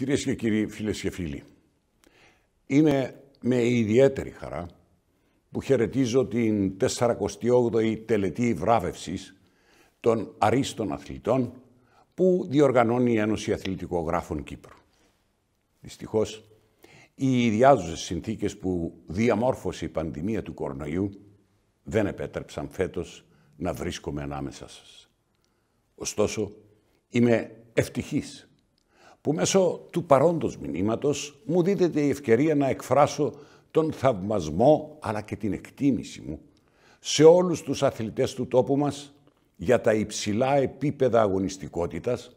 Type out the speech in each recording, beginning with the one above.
Κυρίες και κύριοι, φίλες και φίλοι, είναι με ιδιαίτερη χαρά που χαιρετίζω την 48η τελετή βράβευσης των αρίστων αθλητών που διοργανώνει η Ένωση Αθλητικογράφων Κύπρου. Δυστυχώς, οι ιδιάζουσες συνθήκες που διαμόρφωσε η πανδημία του κορονοϊού δεν επέτρεψαν φέτος να βρίσκομαι ανάμεσα σας. Ωστόσο, είμαι ευτυχής που μέσω του παρόντος μηνύματος μου δίδεται η ευκαιρία να εκφράσω τον θαυμασμό αλλά και την εκτίμηση μου σε όλους τους αθλητές του τόπου μας για τα υψηλά επίπεδα αγωνιστικότητας,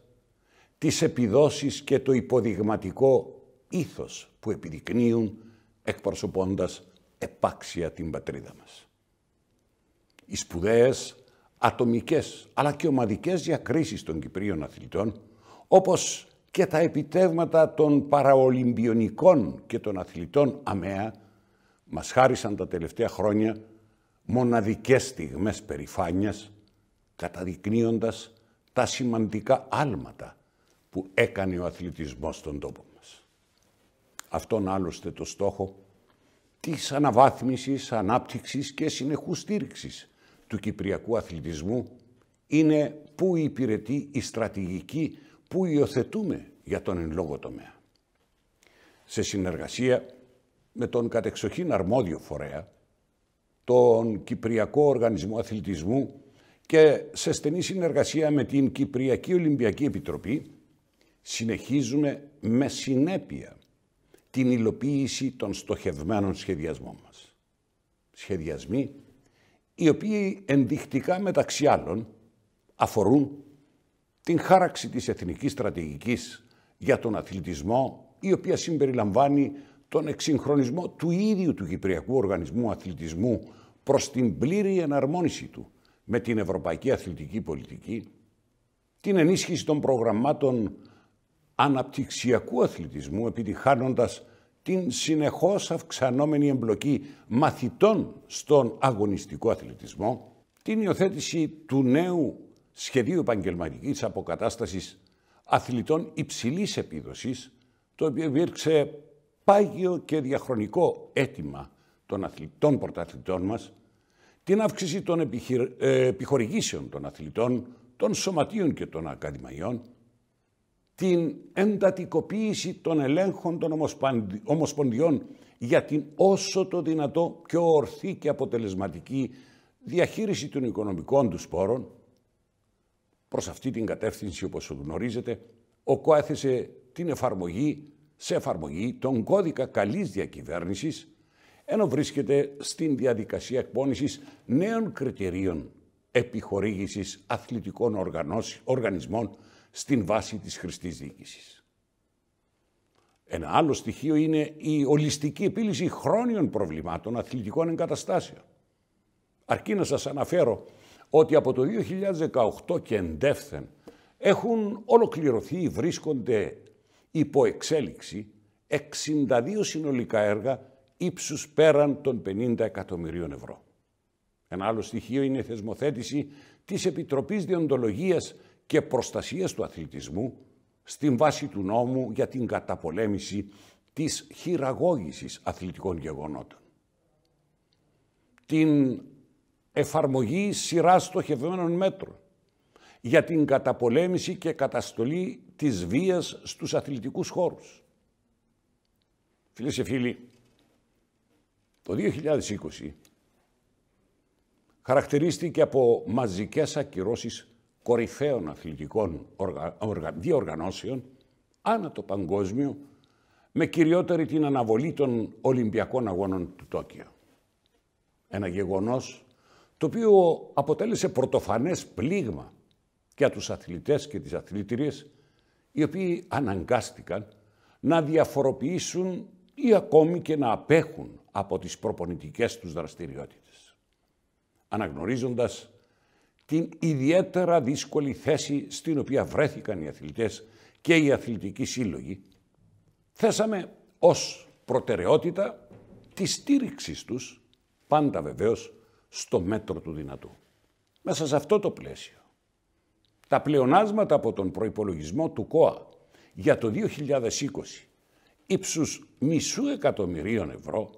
τις επιδόσεις και το υποδειγματικό ήθος που επιδεικνύουν εκπροσωπώντας επάξια την πατρίδα μας. Οι σπουδαίες ατομικές αλλά και ομαδικές διακρίσεις των Κυπρίων αθλητών, όπως και τα επιτεύγματα των παραολυμπιονικών και των αθλητών ΑΜΕΑ, μας χάρισαν τα τελευταία χρόνια μοναδικές στιγμές περηφάνειας, καταδεικνύοντας τα σημαντικά άλματα που έκανε ο αθλητισμός στον τόπο μας. Αυτόν άλλωστε το στόχο της αναβάθμισης, ανάπτυξης και συνεχούς στήριξης του κυπριακού αθλητισμού είναι που υπηρετεί η στρατηγική που υιοθετούμε για τον εν λόγω τομέα. Σε συνεργασία με τον κατεξοχήν αρμόδιο φορέα, τον Κυπριακό Οργανισμό Αθλητισμού και σε στενή συνεργασία με την Κυπριακή Ολυμπιακή Επιτροπή, συνεχίζουμε με συνέπεια την υλοποίηση των στοχευμένων σχεδιασμών μας. Σχεδιασμοί οι οποίοι ενδεικτικά μεταξύ άλλων αφορούν την χάραξη της εθνικής στρατηγικής για τον αθλητισμό, η οποία συμπεριλαμβάνει τον εξυγχρονισμό του ίδιου του Κυπριακού Οργανισμού Αθλητισμού προς την πλήρη εναρμόνιση του με την Ευρωπαϊκή Αθλητική Πολιτική, την ενίσχυση των προγραμμάτων αναπτυξιακού αθλητισμού, επιτυχάνοντας την συνεχώς αυξανόμενη εμπλοκή μαθητών στον αγωνιστικό αθλητισμό, την υιοθέτηση του νέου σχεδίου επαγγελματικής αποκατάστασης αθλητών υψηλής επίδοσης, το οποίο υπήρξε πάγιο και διαχρονικό αίτημα των αθλητών πρωταθλητών μας, την αύξηση των ε, επιχορηγήσεων των αθλητών, των σωματείων και των ακαδημαϊών, την εντατικοποίηση των ελέγχων των ομοσπονδιών για την όσο το δυνατό πιο ορθή και αποτελεσματική διαχείριση των οικονομικών τους σπόρων. Προς αυτή την κατεύθυνση, όπως γνωρίζετε, ο ΚΟΑ έθεσε την εφαρμογή, σε εφαρμογή τον κώδικα καλής διακυβέρνησης, ενώ βρίσκεται στην διαδικασία εκπόνησης νέων κριτηρίων επιχορήγησης αθλητικών οργανισμών στην βάση της χρηστής διοίκησης. Ένα άλλο στοιχείο είναι η ολιστική επίλυση χρόνιων προβλημάτων αθλητικών εγκαταστάσεων. Αρκεί να σας αναφέρω ότι από το 2018 και εντεύθεν έχουν ολοκληρωθεί ή βρίσκονται υπό εξέλιξη 62 συνολικά έργα ύψους πέραν των 50 εκατομμυρίων ευρώ. Ένα άλλο στοιχείο είναι η θεσμοθέτηση της Επιτροπής Διοντολογίας και προστασίας του αθλητισμού στην βάση του νόμου για την καταπολέμηση της χειραγώγησης αθλητικών γεγονότων. Την εφαρμογή σειράς στοχευμένων μέτρων για την καταπολέμηση και καταστολή της βίας στους αθλητικούς χώρους. Φίλες και φίλοι, το 2020 χαρακτηρίστηκε από μαζικές ακυρώσεις κορυφαίων αθλητικών διοργανώσεων ανά το παγκόσμιο με κυριότερη την αναβολή των Ολυμπιακών Αγώνων του Τόκιο. Ένα γεγονός το οποίο αποτέλεσε πρωτοφανές πλήγμα για τους αθλητές και τις αθλήτριες οι οποίοι αναγκάστηκαν να διαφοροποιήσουν ή ακόμη και να απέχουν από τις προπονητικές τους δραστηριότητες. Αναγνωρίζοντας την ιδιαίτερα δύσκολη θέση στην οποία βρέθηκαν οι αθλητές και οι αθλητικοί σύλλογοι, θέσαμε ως προτεραιότητα τη στήριξη τους, πάντα βεβαίως στο μέτρο του δυνατού. Μέσα σε αυτό το πλαίσιο, τα πλεονάσματα από τον προϋπολογισμό του ΚΟΑ για το 2020 ύψους μισού εκατομμυρίων ευρώ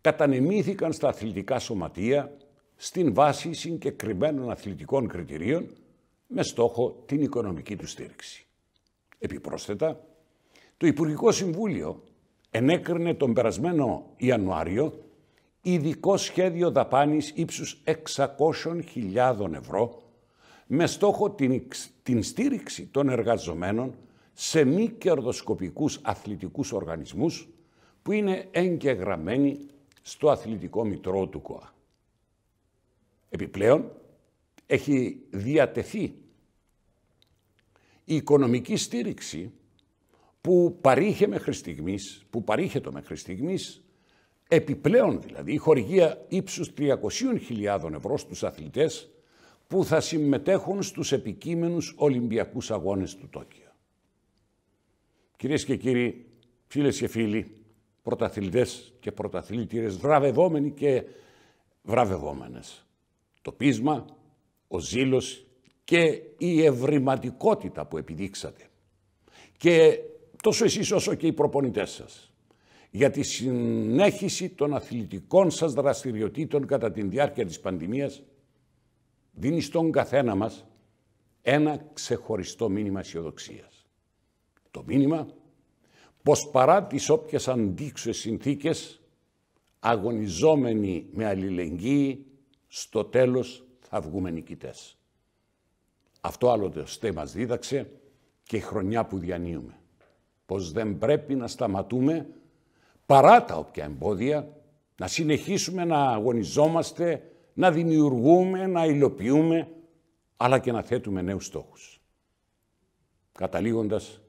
κατανεμήθηκαν στα αθλητικά σωματεία στην βάση συγκεκριμένων αθλητικών κριτηρίων με στόχο την οικονομική του στήριξη. Επιπρόσθετα, το Υπουργικό Συμβούλιο ενέκρινε τον περασμένο Ιανουάριο ειδικό σχέδιο δαπάνης ύψους 600.000 ευρώ με στόχο την, την στήριξη των εργαζομένων σε μη κερδοσκοπικούς αθλητικούς οργανισμούς που είναι εγγεγραμμένοι στο αθλητικό μητρό του ΚΟΑ. Επιπλέον, έχει διατεθεί η οικονομική στήριξη που παρήχε μέχρι στιγμής, που παρήχετο μέχρι στιγμής, επιπλέον δηλαδή, η χορηγία ύψους 300.000 ευρώ στους αθλητές που θα συμμετέχουν στους επικείμενους Ολυμπιακούς Αγώνες του Τόκιο. Κυρίες και κύριοι, φίλες και φίλοι, πρωταθλητές και πρωταθλήτηρες, βραβευόμενοι και βραβευόμενες. Το πείσμα, ο ζήλος και η ευρηματικότητα που επιδείξατε. Και τόσο εσείς όσο και οι προπονητές σας για τη συνέχιση των αθλητικών σας δραστηριοτήτων κατά τη διάρκεια της πανδημίας δίνει στον καθένα μας ένα ξεχωριστό μήνυμα αισιοδοξίας. Το μήνυμα πως παρά τις όποιες αντίξουες συνθήκες αγωνιζόμενοι με αλληλεγγύη στο τέλος θα βγούμε νικητές. Αυτό άλλοτε μας δίδαξε και η χρονιά που διανύουμε. Πως δεν πρέπει να σταματούμε παρά τα όποια εμπόδια, να συνεχίσουμε να αγωνιζόμαστε, να δημιουργούμε, να υλοποιούμε, αλλά και να θέτουμε νέους στόχους. Καταλήγοντας,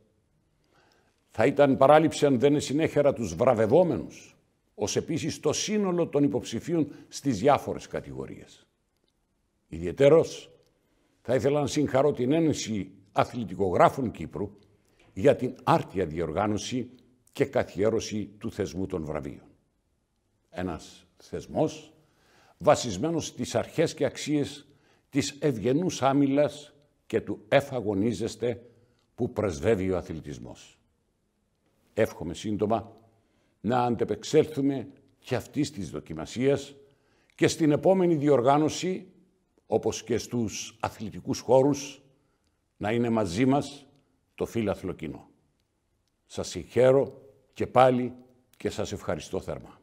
θα ήταν παράληψη αν δεν συνέχερα τους βραβευόμενους, ως επίσης το σύνολο των υποψηφίων στις διάφορες κατηγορίες. Ιδιαιτέρως, θα ήθελα να συγχαρώ την Ένωση Αθλητικογράφων Κύπρου για την άρτια διοργάνωση και καθιέρωση του θεσμού των βραβείων. Ένας θεσμός βασισμένος στις αρχές και αξίες της ευγενούς άμυλας και του εφαγωνίζεστε που πρεσβεύει ο αθλητισμός. Εύχομαι σύντομα να αντεπεξέλθουμε και αυτής της δοκιμασίας και στην επόμενη διοργάνωση, όπως και στους αθλητικούς χώρους, να είναι μαζί μας το φύλαθλο κοινό. Σας συγχαίρω και πάλι και σας ευχαριστώ θερμά.